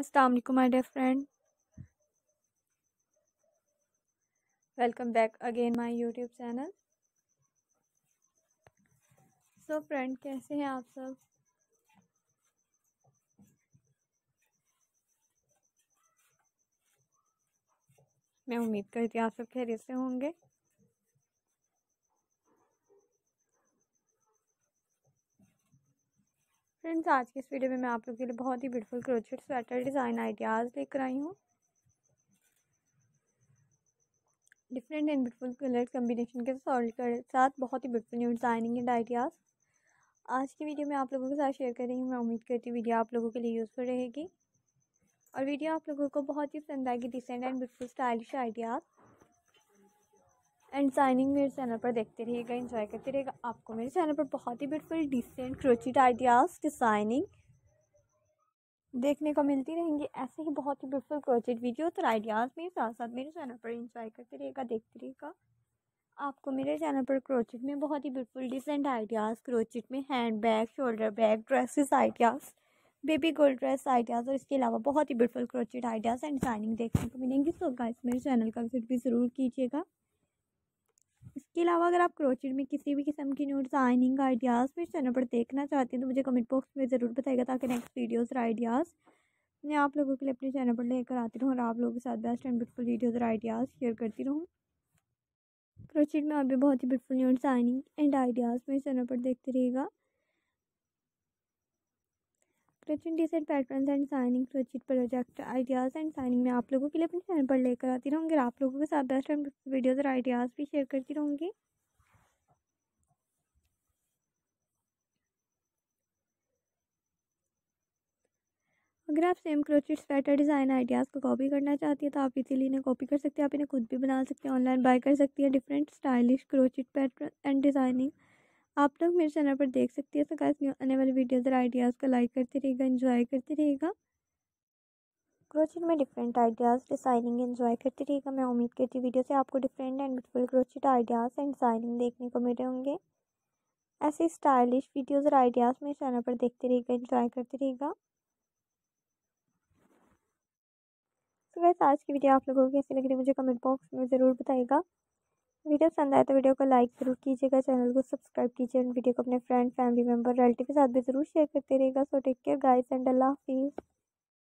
अस्सलाम वालेकुम my dear friend welcome back again my YouTube channel so friend कैसे हैं आप सब? मैं उम्मीद करती हूँ आप सब खैरियत से होंगे। फ्रेंड्स, आज की इस वीडियो में मैं आप लोगों के लिए बहुत ही beautiful crochet sweater design ideas लेकर आई हूँ। Different and beautiful colour combination के साथ बहुत ही beautiful new designing and ideas आज की वीडियो में आप लोगों के साथ शेयर कर रही हूँ। मैं उम्मीद करती हूँ वीडियो आप लोगों के लिए यूज़फुल रहेगी। और वीडियो आप लोगों को बहुत ही पसंद आएगी। Decent and beautiful stylish ideas and signing मेरे चैनल पर देखते रहिएगा इंजॉय करते रहिएगा। आपको मेरे चैनल पर बहुत ही beautiful decent crochet ideas designing देखने को मिलती रहेंगी। ऐसे ही बहुत ही ब्यूटीफुल क्रोचिट वीडियोस और आइडियाज़ मेरे साथ साथ मेरे चैनल पर इंजॉय करते रहिएगा, देखते रहिएगा। आपको मेरे चैनल पर क्रोचिट में बहुत ही ब्यूटीफुल डिसेंट आइडियाज़ क्रोचिट में hand bag shoulder bag dresses ideas baby gold dress ideas और इसके अलावा बहुत ही beautiful crochet ideas and designing देखने को मिलेंगी। सो गाइस मेरे चैनल का विज़िट भी ज़रूर कीजिएगा। इसके अलावा अगर आप क्रोचेट में किसी भी किस्म की न्यू डिज़ाइनिंग आइडियाज़ मेरे चैनल पर देखना चाहती हैं तो मुझे कमेंट बॉक्स में ज़रूर बताएगा ताकि नेक्स्ट वीडियोज़ और आइडियाज़ मैं आप लोगों के लिए अपने चैनल पर लेकर आती रहूँ और आप लोगों के साथ बेस्ट एंड ब्यूटीफुल वीडियोज़ और आइडियाज़ शेयर करती रहूँ। क्रोचेट में अभी बहुत ही beautiful new designing and ideas मेरे चैनल पर देखते रहिएगा। Crocheting decent pattern and signing crochet project ideas and signing में आप लोगों के लिए अपने चैनल पर लेकर आती रहूँगी और आप लोगों के साथ बेस्ट वीडियोज़ और आइडियाज़ भी शेयर करती रहूँगी। अगर आप same crochet sweater design ideas को कॉपी करना चाहती है तो आप इसीलिए इन्हें कॉपी कर सकते हैं। आप इन्हें खुद भी बना सकते हैं ऑनलाइन बाय कर सकती है different stylish crochet pattern and designing आप लोग मेरे चैनल पर देख सकती है। तो गाइस न्यू आने वाली वीडियोज़ और आइडियाज़ को लाइक करते रहेगा इन्जॉय करते रहेगा क्रोचिट में डिफरेंट आइडियाज़ डिज़ाइनिंग इन्जॉय करते रहेगा मैं उम्मीद करती हूँ वीडियो से आपको different and beautiful crochet ideas and designing देखने को मिले होंगे। ऐसे स्टाइलिश वीडियोज़ और आइडियाज़ मेरे चैनल पर देखते रहेगा इन्जॉय करते रहेगा तो वैसे आज की वीडियो आप लोगों को कैसी लग रही है, मुझे कमेंट बॉक्स में ज़रूर बताएगा वीडियो पसंद आए तो वीडियो को लाइक ज़रूर कीजिएगा, चैनल को सब्सक्राइब कीजिए वीडियो को अपने फ्रेंड फैमिली मेंबर रिलेटिव के साथ भी ज़रूर शेयर करते रहेगा so take care guys and अल्लाह हाफिज़